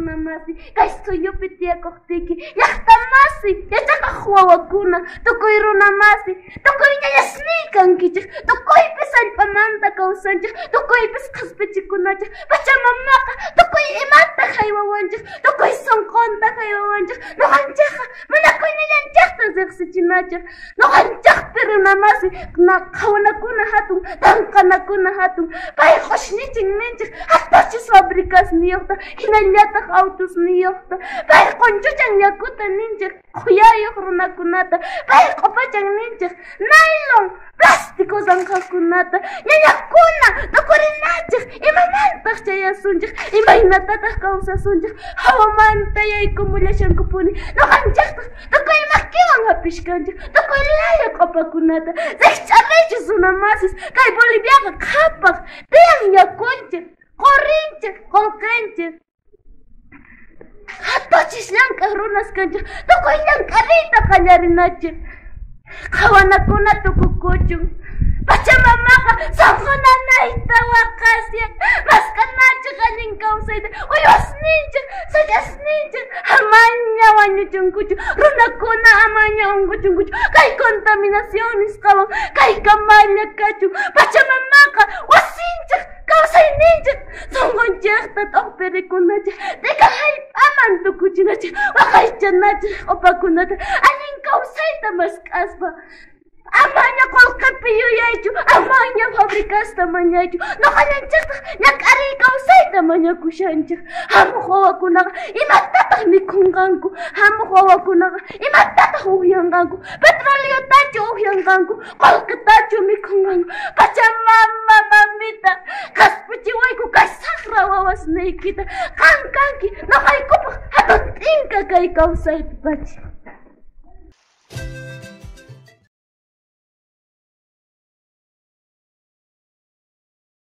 намазы, кайсуюпи тиякохтики, llaqtamasi, yachaqaq tukuy runamasi, tukuyta yasniykankichaq, tukuypis allpamanta kawsanchaq, tukuypis qaspachikunachaq, pachamamaqa tukuy imanta haywawanchaq, tukuy sunqunta haywawanchaq, nuqanchaq чимэжэр ногонцах тэр намаас на каунакуна хату танканакуна хату бай хошны чинмэнж хатач фабрикас ниёхта. Хиналятах аутус ниёхта. Бай конжуч аньякута нинж хуя юхрунакуната бай копач аннинж найлон бас ñañakuna tukurinachik imamantaq chayasunchik imaynatataq kawsasunchik hawamanta yaykumullashankupuni nuqanchiktaq tukuy makiwan hapishkanchik tukuy laya q'upakunata riqch'arichis runamasis kay boliviaqa qhapaq tiyan yakunchik qurinchik qullqinchik hatuchis llank'aq runas kanchik tukuy llank'ariyta qallarinachik qhawanakuna tukukuchun pachamamaqa sanqunanayta waqasyan masqanachik allin kawsayta uywasninchik sayasninchik amaña wañuchunkuchu runakuna amaña unquchunkuchu kay contaminación nisqawan kay kamalla kachun pachamamaqa wasinchik kawsayninchik sunqunchikta t'uqpirikunachik tika hallp'aman tukuchinachik waqaychanachik q'upakunata allin kawsayta masq'aspa Amanya kolkat piyu yaju, amanya fabrikas tamanya itu, no nah, nyancer, nyak ari kau say tamanya ku shancer. Hamu kawa kunaga, imat tatah mikungkanku. Hamu kawa kunaga, imat tatah uhyangkanku. Petrolio taju uhyangkanku, kolkat taju mikungkanku. Paca mama mamita, kas pejiwai ku kasakra wawas naikita. Kangkangi, noka nah, ikupak, hatu ingka kai kau say paci.